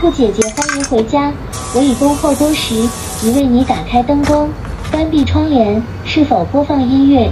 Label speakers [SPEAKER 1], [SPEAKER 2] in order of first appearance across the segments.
[SPEAKER 1] 兔姐姐，欢迎回家。我已恭候多时，已为你打开灯光，关闭窗帘。是否播放音乐？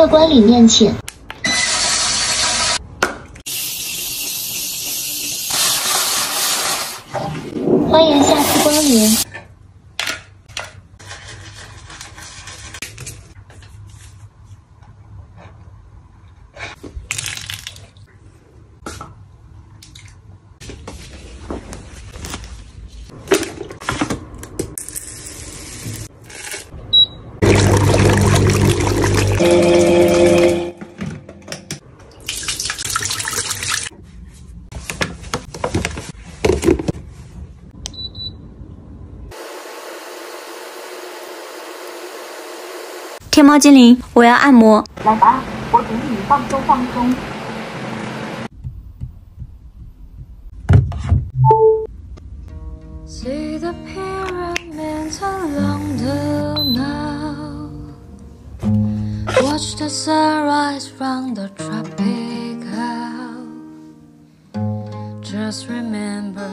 [SPEAKER 1] 客官里面请。欢迎下次光临。
[SPEAKER 2] 天猫精灵，我要按摩。
[SPEAKER 3] 来吧，我给你放松放松。See the pyramids along the Nile. Watch the sunrise from the tropic isle. Just remember.